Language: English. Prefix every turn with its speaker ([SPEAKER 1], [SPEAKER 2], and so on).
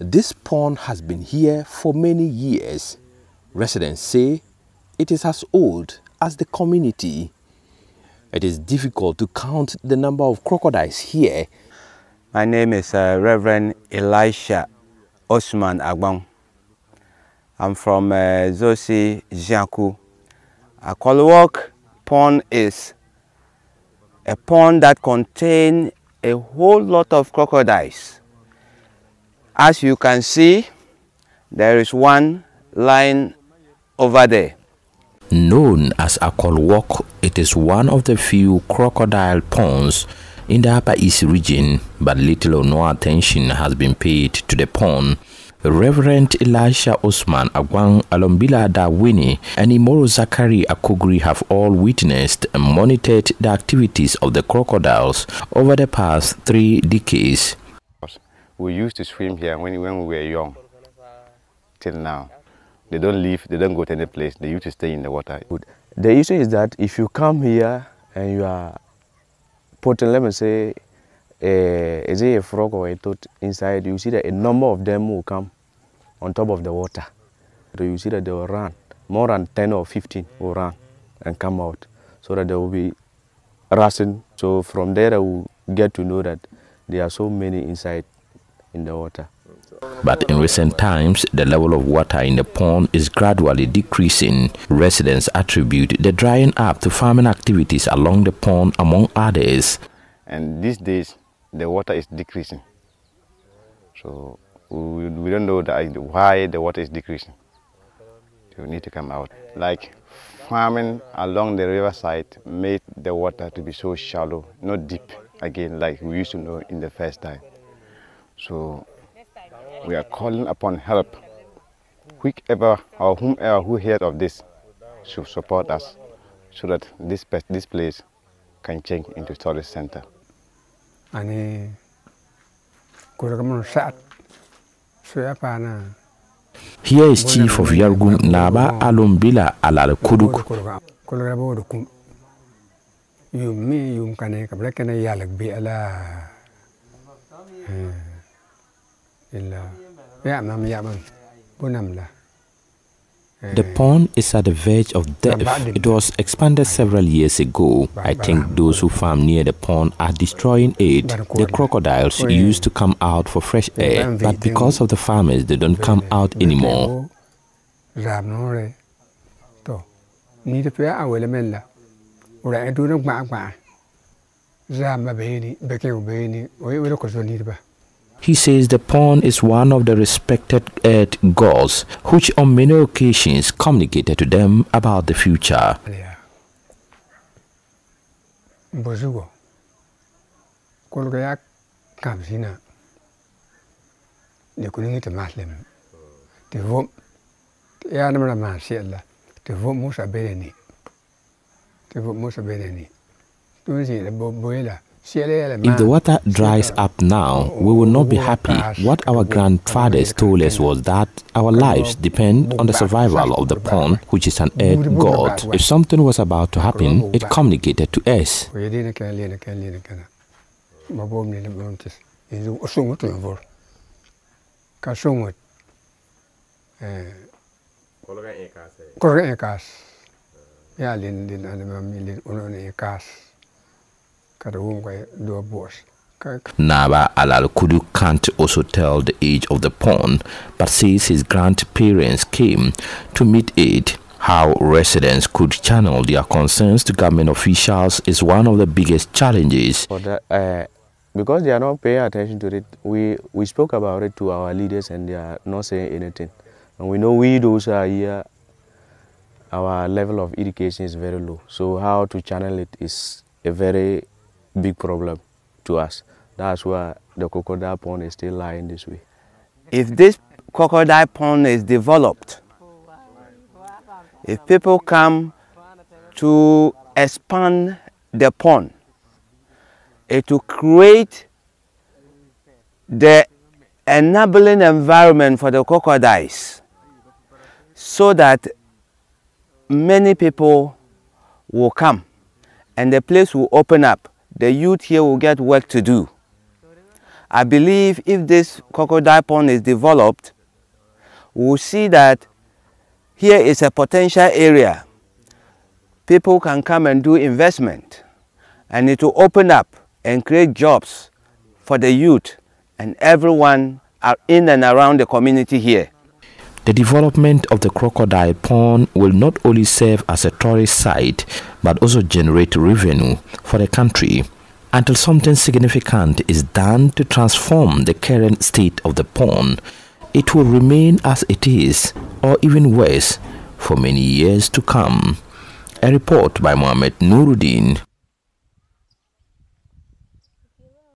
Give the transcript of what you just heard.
[SPEAKER 1] This pond has been here for many years. Residents say it is as old as the community. It is difficult to count the number of crocodiles here.
[SPEAKER 2] My name is uh, Reverend Elisha Osman Agbang. I'm from uh, Zosi Jiaku. Akolwok pond is a pond that contains a whole lot of crocodiles. As you can see, there is one line over there.
[SPEAKER 1] Known as Akolwok, it is one of the few crocodile ponds in the Upper East region, but little or no attention has been paid to the pond. Reverend Elisha Osman Agwang Alombila Dawini and Imoro Zakari Akugri have all witnessed and monitored the activities of the crocodiles over the past three decades.
[SPEAKER 2] We used to swim here when, when we were young, till now. They don't leave, they don't go to any place, they used to stay in the water.
[SPEAKER 3] The issue is that if you come here and you are putting, let me say, a, is it a frog or a toad inside, you see that a number of them will come on top of the water. So you see that they will run, more than 10 or 15 will run and come out so that they will be rushing. So from there I will get to know that there are so many inside in the water.
[SPEAKER 1] But in recent times, the level of water in the pond is gradually decreasing. Residents attribute the drying up to farming activities along the pond, among others.
[SPEAKER 2] And these days, the water is decreasing. So we, we don't know that, why the water is decreasing. So we need to come out. Like farming along the riverside made the water to be so shallow, not deep again like we used to know in the first time. So we are calling upon help. Whichever or whomever who heard of this should support us so that this, this place can change into tourist center.
[SPEAKER 4] Ani kuragamun saat suya
[SPEAKER 1] Here is Chief of Yarigun Naba Alombila Alal Kuduk.
[SPEAKER 4] Kulrabo dukum. Yum mi yum kane kabla kane yalak bi ala. Eh.
[SPEAKER 1] The pond is at the verge of death. It was expanded several years ago. I think those who farm near the pond are destroying it. The crocodiles used to come out for fresh air, but because of the farmers, they don't come out anymore. He says the pond is one of the respected earth gods, which on many occasions communicated to them about the future. If the water dries up now, we will not be happy. What our grandfathers told us was that our lives depend on the survival of the pond, which is an earth god. If something was about to happen, it communicated to us. Naba Alal Kudu can't also tell the age of the pond, but says his grandparents came to meet it. How residents could channel their concerns to government officials is one of the biggest challenges.
[SPEAKER 3] That, uh, because they are not paying attention to it, we, we spoke about it to our leaders and they are not saying anything. And we know we those are here, our level of education is very low. So how to channel it is a very big problem to us. That's why the crocodile pond is still lying this way.
[SPEAKER 2] If this crocodile pond is developed, if people come to expand the pond, it will create the enabling environment for the crocodiles so that many people will come and the place will open up the youth here will get work to do.
[SPEAKER 5] I believe if this crocodile pond is developed, we'll see that here is a potential area. People can come and do investment and it will open up and create jobs for the youth and everyone in and around the community here.
[SPEAKER 1] The development of the crocodile pond will not only serve as a tourist site but also generate revenue for the country until something significant is done to transform the current state of the pond. It will remain as it is or even worse for many years to come. A report by Mohamed Nurudeen